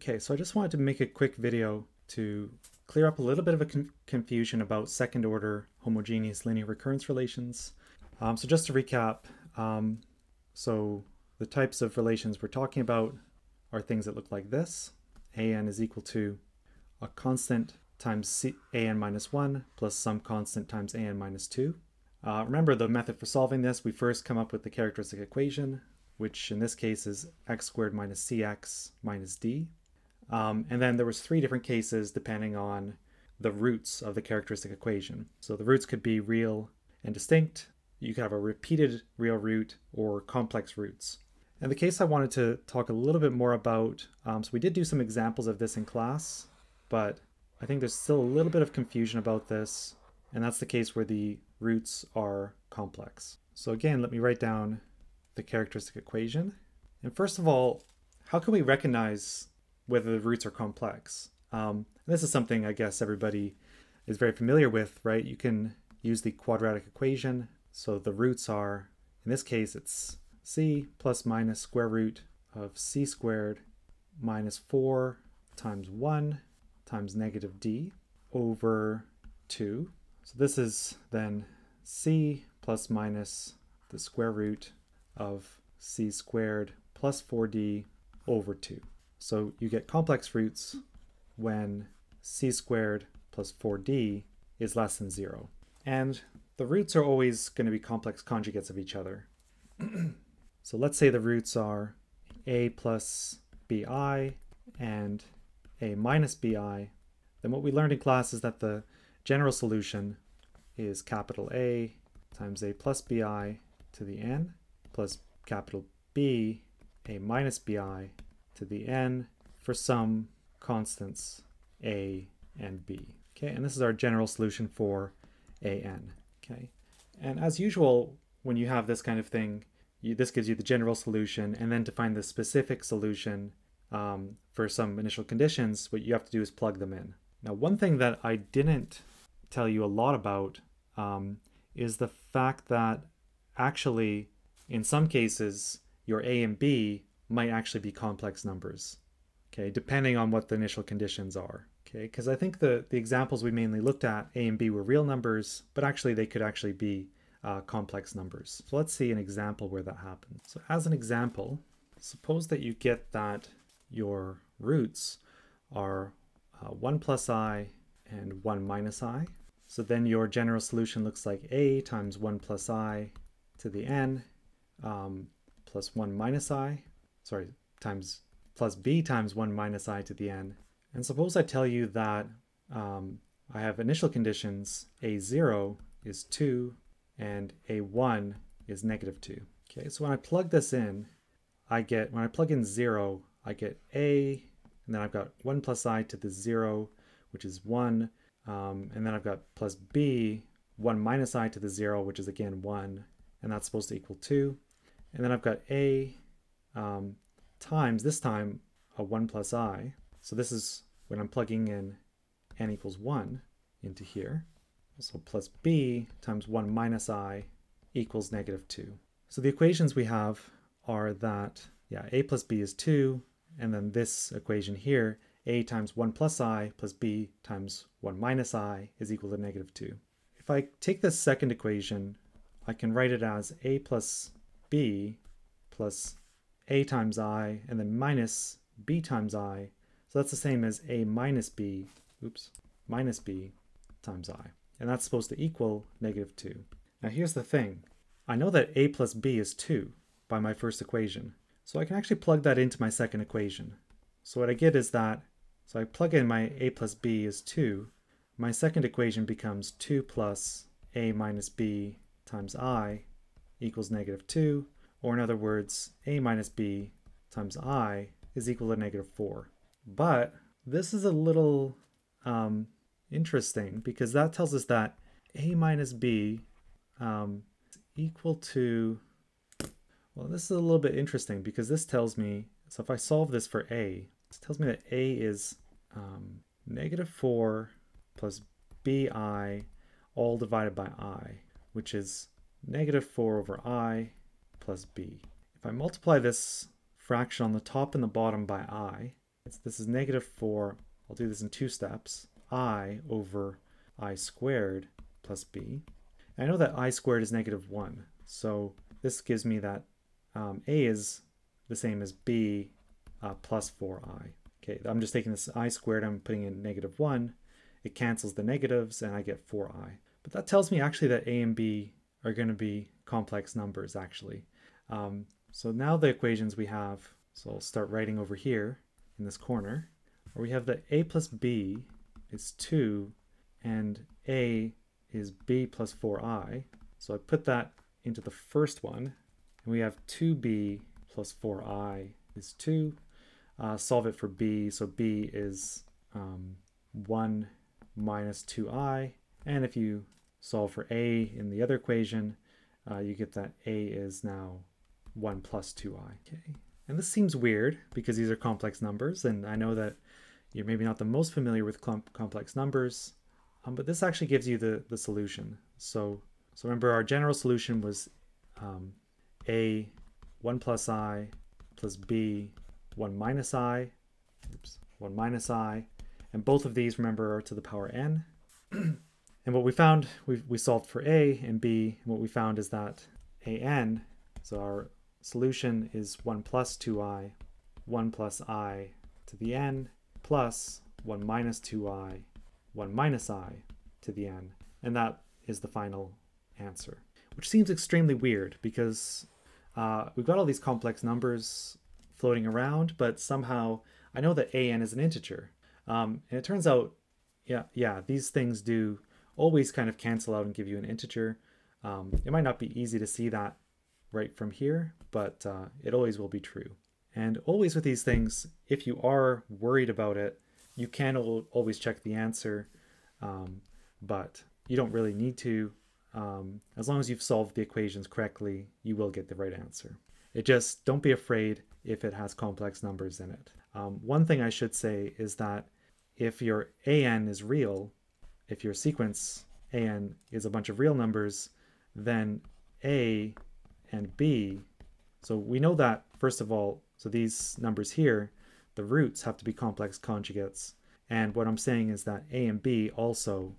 Okay, so I just wanted to make a quick video to clear up a little bit of a con confusion about second order homogeneous linear recurrence relations. Um, so just to recap, um, so the types of relations we're talking about are things that look like this. an is equal to a constant times C, an minus 1 plus some constant times an minus 2. Uh, remember the method for solving this, we first come up with the characteristic equation, which in this case is x squared minus cx minus d. Um, and then there was three different cases depending on the roots of the characteristic equation. So the roots could be real and distinct. You could have a repeated real root or complex roots. And the case I wanted to talk a little bit more about, um, so we did do some examples of this in class, but I think there's still a little bit of confusion about this, and that's the case where the roots are complex. So again, let me write down the characteristic equation. And first of all, how can we recognize whether the roots are complex. Um, this is something I guess everybody is very familiar with, right? You can use the quadratic equation. So the roots are, in this case, it's c plus minus square root of c squared minus 4 times 1 times negative d over 2. So this is then c plus minus the square root of c squared plus 4d over 2. So you get complex roots when c squared plus 4d is less than 0. And the roots are always going to be complex conjugates of each other. so let's say the roots are a plus bi and a minus bi. Then what we learned in class is that the general solution is capital A times a plus bi to the n plus capital B a minus bi to the n for some constants a and b. Okay, and this is our general solution for an. Okay, and as usual, when you have this kind of thing, you, this gives you the general solution, and then to find the specific solution um, for some initial conditions, what you have to do is plug them in. Now, one thing that I didn't tell you a lot about um, is the fact that actually, in some cases, your A and B might actually be complex numbers, okay, depending on what the initial conditions are. Okay, because I think the, the examples we mainly looked at, A and B were real numbers, but actually they could actually be uh, complex numbers. So let's see an example where that happens. So as an example, suppose that you get that your roots are uh, 1 plus i and 1 minus i. So then your general solution looks like a times 1 plus i to the n um, plus 1 minus i sorry, times plus b times 1 minus i to the n. And suppose I tell you that um, I have initial conditions a0 is 2 and a1 is negative 2. Okay, so when I plug this in, I get, when I plug in 0, I get a, and then I've got 1 plus i to the 0, which is 1, um, and then I've got plus b, 1 minus i to the 0, which is again 1, and that's supposed to equal 2. And then I've got a um, times, this time, a 1 plus i. So this is when I'm plugging in n equals 1 into here. So plus b times 1 minus i equals negative 2. So the equations we have are that, yeah, a plus b is 2, and then this equation here, a times 1 plus i plus b times 1 minus i is equal to negative 2. If I take this second equation, I can write it as a plus b plus a times i and then minus b times i. So that's the same as a minus b, oops, minus b times i. And that's supposed to equal negative 2. Now here's the thing. I know that a plus b is 2 by my first equation. So I can actually plug that into my second equation. So what I get is that, so I plug in my a plus b is 2. My second equation becomes 2 plus a minus b times i equals negative 2 or in other words, a minus b times i is equal to negative 4. But this is a little um, interesting because that tells us that a minus b um, is equal to, well, this is a little bit interesting because this tells me, so if I solve this for a, this tells me that a is um, negative 4 plus bi all divided by i, which is negative 4 over i plus b. If I multiply this fraction on the top and the bottom by i, this is negative 4. I'll do this in two steps. i over i squared plus b. And I know that i squared is negative 1. So this gives me that um, a is the same as b uh, plus 4i. Okay, I'm just taking this i squared, I'm putting in negative 1. It cancels the negatives, and I get 4i. But that tells me actually that a and b are going to be complex numbers, actually. Um, so now the equations we have, so I'll start writing over here in this corner, where we have that a plus b is 2, and a is b plus 4i. So I put that into the first one, and we have 2b plus 4i is 2. Uh, solve it for b, so b is um, 1 minus 2i, and if you solve for a in the other equation, uh, you get that a is now 1 plus 2i. Okay. And this seems weird because these are complex numbers, and I know that you're maybe not the most familiar with complex numbers, um, but this actually gives you the, the solution. So, so remember our general solution was um, a 1 plus i plus b 1 minus i, oops, 1 minus i, and both of these, remember, are to the power n. and what we found, we, we solved for a and b, and what we found is that an, so our solution is 1 plus 2i, 1 plus i to the n, plus 1 minus 2i, 1 minus i to the n. And that is the final answer, which seems extremely weird because uh, we've got all these complex numbers floating around, but somehow I know that an is an integer. Um, and it turns out, yeah, yeah, these things do always kind of cancel out and give you an integer. Um, it might not be easy to see that right from here, but uh, it always will be true. And always with these things, if you are worried about it, you can always check the answer, um, but you don't really need to. Um, as long as you've solved the equations correctly, you will get the right answer. It just, don't be afraid if it has complex numbers in it. Um, one thing I should say is that if your an is real, if your sequence an is a bunch of real numbers, then a and b, so we know that, first of all, so these numbers here, the roots have to be complex conjugates. And what I'm saying is that a and b also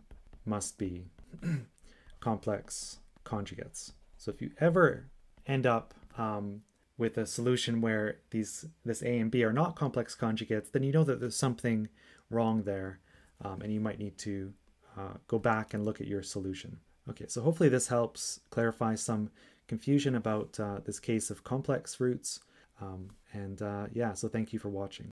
must be complex conjugates. So if you ever end up um, with a solution where these this A and B are not complex conjugates, then you know that there's something wrong there, um, and you might need to uh, go back and look at your solution. Okay, so hopefully this helps clarify some confusion about uh, this case of complex roots. Um, and uh, yeah, so thank you for watching.